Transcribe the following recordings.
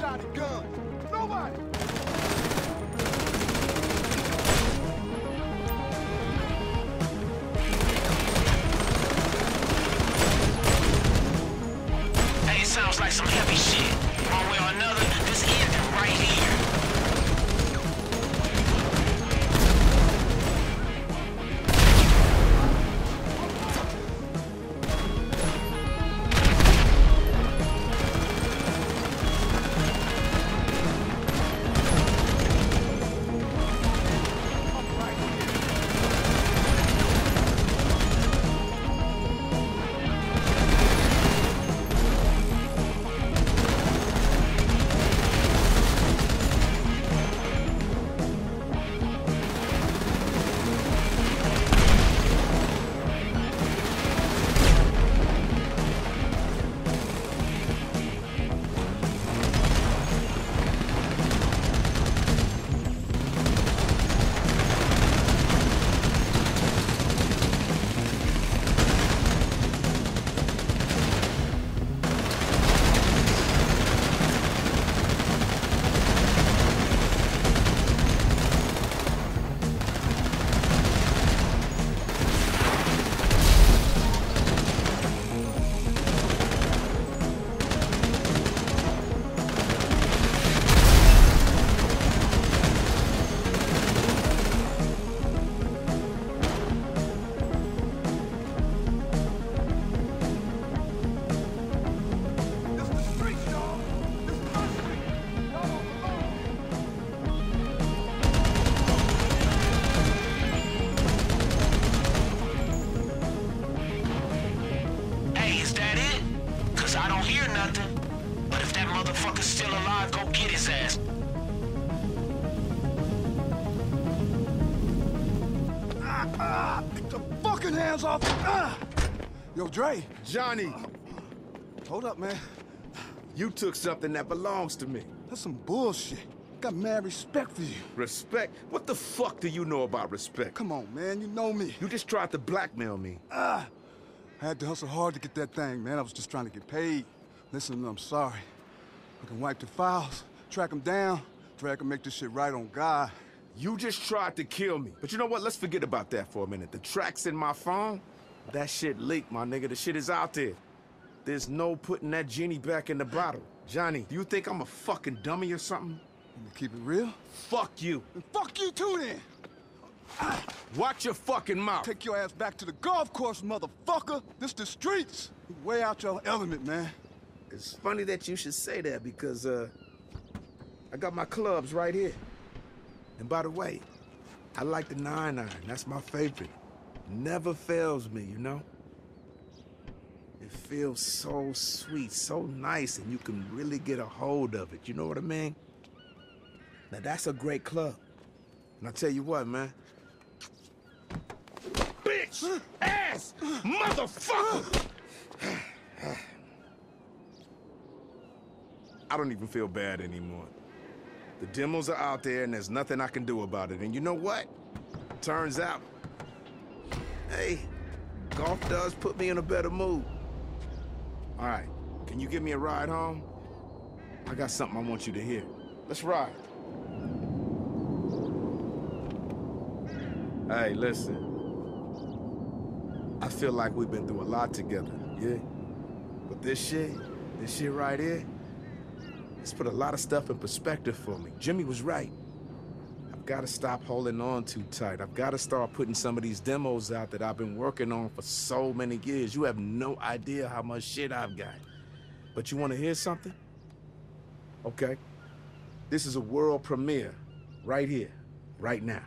Johnny guns. Nobody. Alive, go get his ass. Ah, ah, get the fucking hands off. Ah. Yo, Dre. Johnny, Hold up, man. you took something that belongs to me. That's some bullshit. Got mad respect for you. Respect? What the fuck do you know about respect? Come on, man. You know me. You just tried to blackmail me. I had to hustle hard to get that thing, man. I was just trying to get paid. Listen, I'm sorry. I can wipe the files, track them down, drag them, make this shit right on God. You just tried to kill me. But you know what? Let's forget about that for a minute. The tracks in my phone, that shit leaked, my nigga. The shit is out there. There's no putting that genie back in the bottle. Johnny, do you think I'm a fucking dummy or something? You gonna keep it real? Fuck you. And fuck you too, then. Watch your fucking mouth. Take your ass back to the golf course, motherfucker. This the streets. Way out your element, man. It's funny that you should say that because, uh, I got my clubs right here. And by the way, I like the nine iron. That's my favorite. Never fails me, you know? It feels so sweet, so nice, and you can really get a hold of it. You know what I mean? Now that's a great club. And I tell you what, man. Bitch! Ass! Motherfucker! I don't even feel bad anymore. The demos are out there and there's nothing I can do about it. And you know what? Turns out, hey, golf does put me in a better mood. All right, can you give me a ride home? I got something I want you to hear. Let's ride. Hey, listen. I feel like we've been through a lot together, yeah? But this shit, this shit right here, it's put a lot of stuff in perspective for me. Jimmy was right. I've got to stop holding on too tight. I've got to start putting some of these demos out that I've been working on for so many years. You have no idea how much shit I've got. But you want to hear something? Okay. This is a world premiere right here, right now.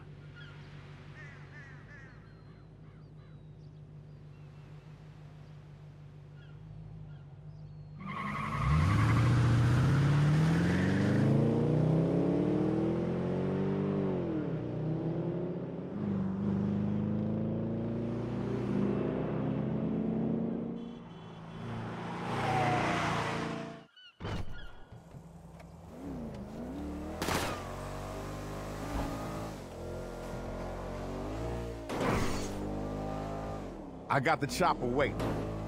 I got the chopper waiting.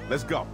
Let's go.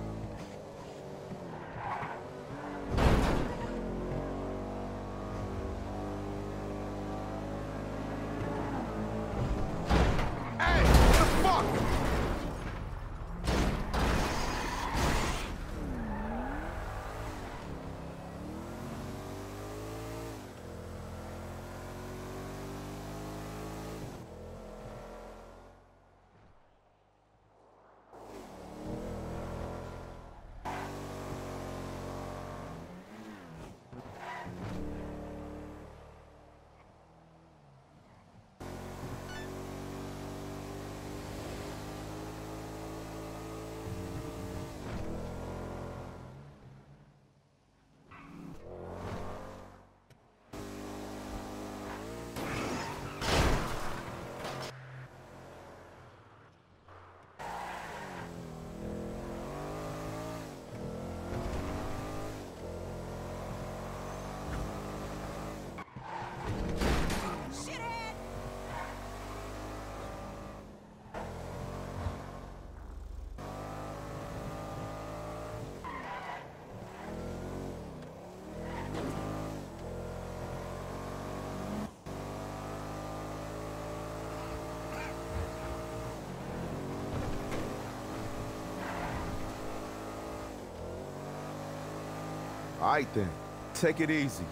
Right then. Take it easy.